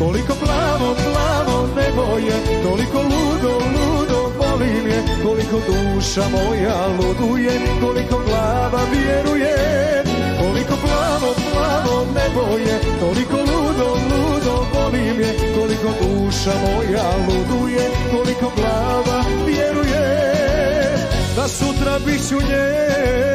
Koliko plavo, plavo nebo je, toliko ludo, ludo volim je, koliko duša moja luduje, koliko glava vjeruje. Koliko plavo, plavo nebo je, toliko ludo, ludo volim je, koliko duša moja luduje, koliko glava vjeruje. Da sutra bit ću nje